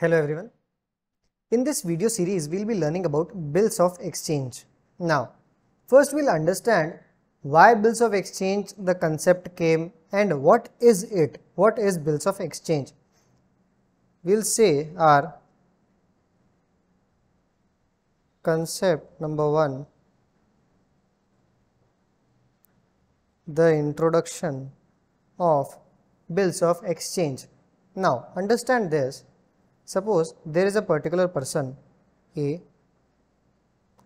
Hello everyone. In this video series, we'll be learning about bills of exchange. Now, first we'll understand why bills of exchange the concept came and what is it, what is bills of exchange. We'll say our concept number one, the introduction of bills of exchange. Now, understand this Suppose there is a particular person A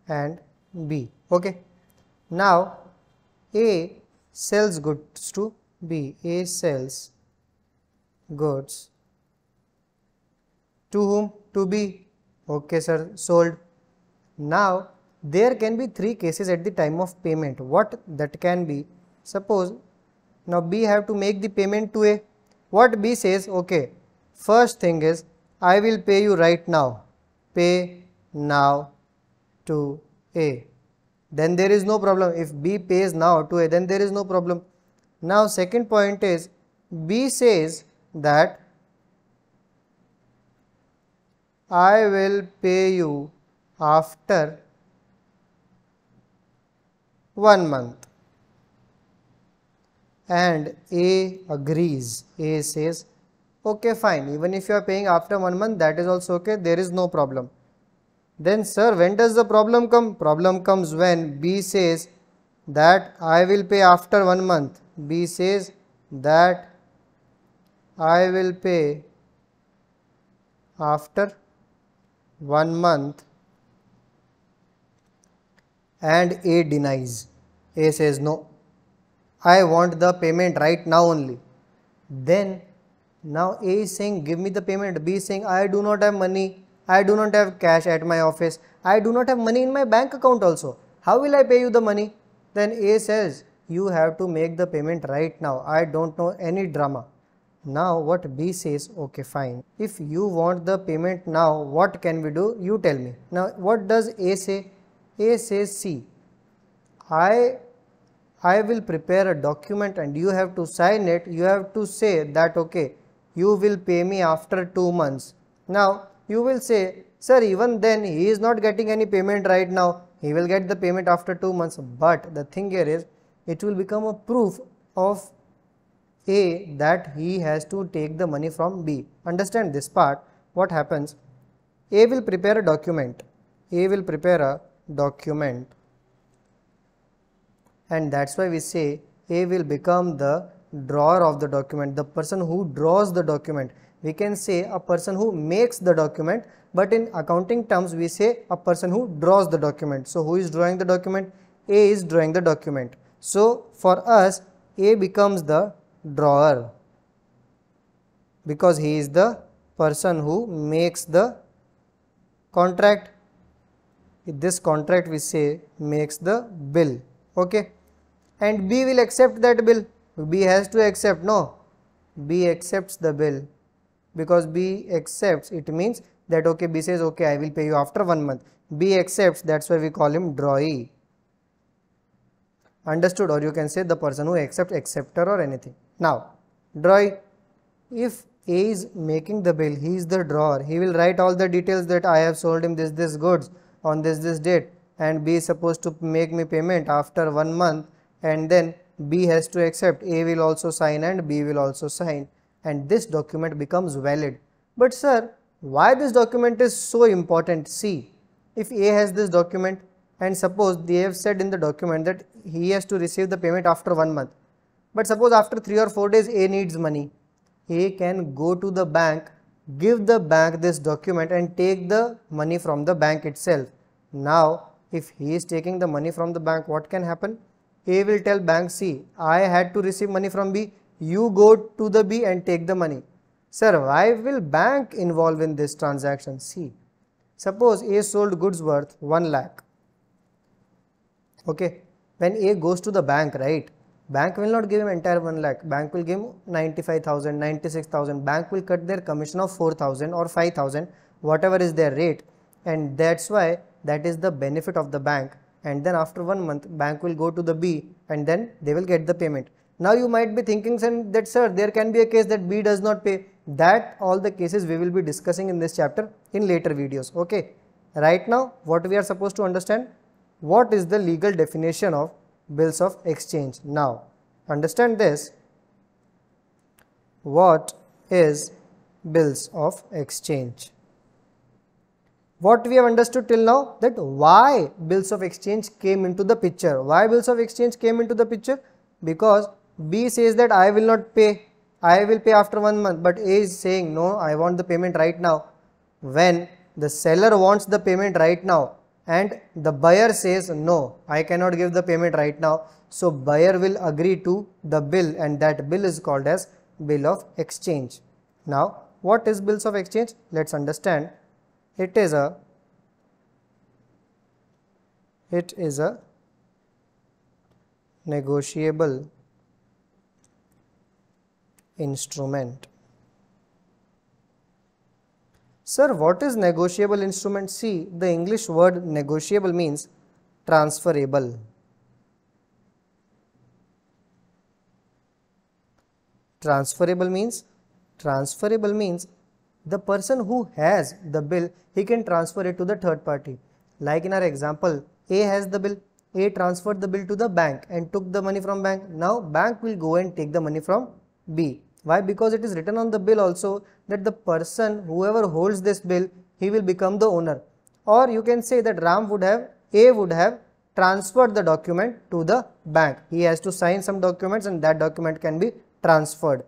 and B. Okay. Now A sells goods to B. A sells goods to whom? To B. Okay, sir. Sold. Now there can be three cases at the time of payment. What that can be? Suppose now B have to make the payment to A. What B says? Okay. First thing is I will pay you right now. Pay now to A. Then there is no problem. If B pays now to A, then there is no problem. Now, second point is B says that I will pay you after one month. And A agrees. A says okay fine. Even if you are paying after one month that is also okay. There is no problem. Then sir when does the problem come? Problem comes when b says that i will pay after one month. B says that i will pay after one month and a denies. A says no. I want the payment right now only. Then now A is saying give me the payment, B is saying I do not have money, I do not have cash at my office, I do not have money in my bank account also. How will I pay you the money? Then A says you have to make the payment right now, I don't know any drama. Now what B says, okay fine. If you want the payment now, what can we do? You tell me. Now what does A say? A says see, I I will prepare a document and you have to sign it. You have to say that okay, you will pay me after 2 months. Now you will say, sir even then he is not getting any payment right now, he will get the payment after 2 months. But the thing here is, it will become a proof of A that he has to take the money from B. Understand this part, what happens? A will prepare a document, A will prepare a document and that's why we say A will become the drawer of the document, the person who draws the document. We can say a person who makes the document, but in accounting terms we say a person who draws the document. So, who is drawing the document? A is drawing the document. So, for us A becomes the drawer because he is the person who makes the contract. This contract we say makes the bill. Okay. And B will accept that bill B has to accept no. B accepts the bill. Because B accepts it means that okay B says okay I will pay you after one month. B accepts that's why we call him drawee. Understood? Or you can say the person who accepts acceptor or anything. Now drawee if A is making the bill he is the drawer. He will write all the details that I have sold him this this goods on this this date. And B is supposed to make me payment after one month. And then B has to accept, A will also sign and B will also sign and this document becomes valid. But sir, why this document is so important? See, if A has this document and suppose they have said in the document that he has to receive the payment after one month. But suppose after 3 or 4 days A needs money. A can go to the bank, give the bank this document and take the money from the bank itself. Now, if he is taking the money from the bank, what can happen? A will tell bank C, I had to receive money from B, you go to the B and take the money. Sir, why will bank involve in this transaction? C. Suppose A sold goods worth 1 lakh. Okay, when A goes to the bank, right, bank will not give him entire 1 lakh, bank will give him 95,000, 96,000, bank will cut their commission of 4,000 or 5,000, whatever is their rate and that's why that is the benefit of the bank and then after one month bank will go to the B and then they will get the payment. Now you might be thinking that sir there can be a case that B does not pay. that all the cases we will be discussing in this chapter in later videos okay right now what we are supposed to understand what is the legal definition of bills of exchange now understand this what is bills of exchange what we have understood till now that why bills of exchange came into the picture why bills of exchange came into the picture because b says that i will not pay I will pay after one month but A is saying no I want the payment right now. When the seller wants the payment right now and the buyer says no I cannot give the payment right now. So buyer will agree to the bill and that bill is called as bill of exchange. Now what is bills of exchange? Let's understand. It is a it is a negotiable instrument. Sir, what is negotiable instrument? See, the English word negotiable means transferable. Transferable means transferable means the person who has the bill he can transfer it to the third party. Like in our example, A has the bill, A transferred the bill to the bank and took the money from bank. Now bank will go and take the money from B. Why? Because it is written on the bill also that the person whoever holds this bill he will become the owner or you can say that Ram would have A would have transferred the document to the bank. He has to sign some documents and that document can be transferred.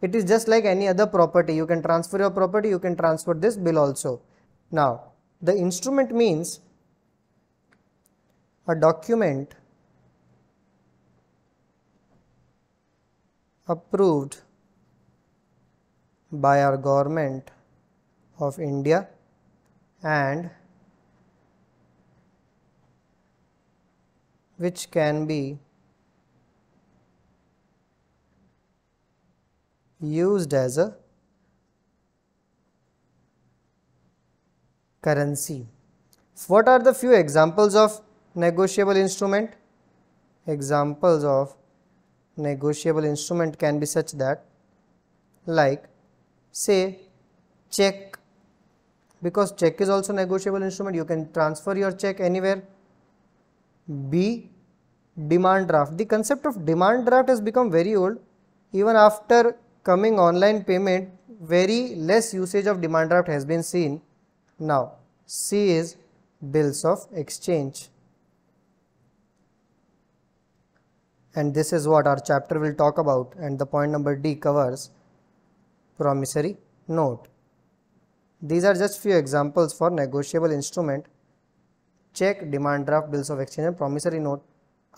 It is just like any other property. You can transfer your property, you can transfer this bill also. Now, the instrument means a document approved by our government of India and which can be used as a currency. What are the few examples of negotiable instrument? Examples of negotiable instrument can be such that like say check because check is also negotiable instrument you can transfer your check anywhere b demand draft the concept of demand draft has become very old even after coming online payment very less usage of demand draft has been seen now c is bills of exchange and this is what our chapter will talk about and the point number D covers promissory note. These are just few examples for negotiable instrument check, demand draft, bills of exchange and promissory note.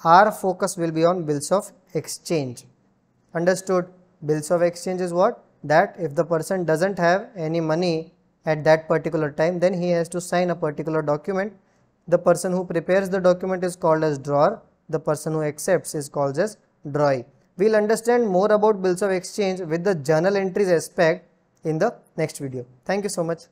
Our focus will be on bills of exchange. Understood? Bills of exchange is what? That if the person doesn't have any money at that particular time then he has to sign a particular document. The person who prepares the document is called as drawer the person who accepts is called as drawee. We'll understand more about bills of exchange with the journal entries aspect in the next video. Thank you so much.